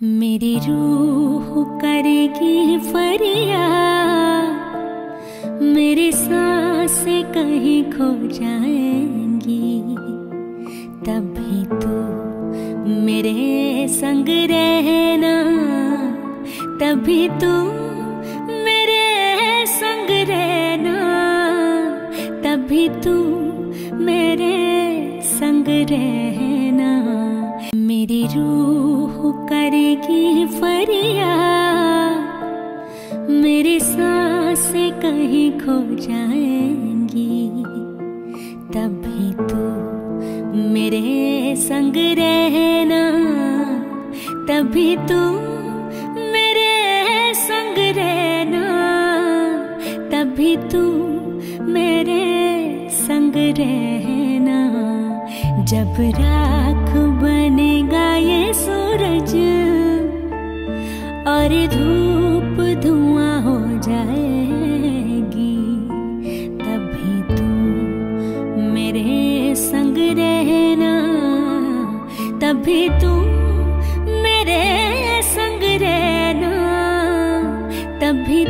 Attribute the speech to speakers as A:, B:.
A: मेरी रूह करेगी फरिया मेरी सांस कहीं खो जाएँगी। तभी तो मेरे संग रहना, तभी तो मेरे संग रहना, तभी तो मेरे संग रहना। मेरी रूह फरिया मेरी सांस कहीं खो जाएँगी। तभी तो मेरे संग रहना, तभी तो मेरे संग रहना, तभी तो मेरे संग रहना। जब राख सारी धूप धुआँ हो जाएगी, तभी तू मेरे संग रहना, तभी तू मेरे संग रहना, तभी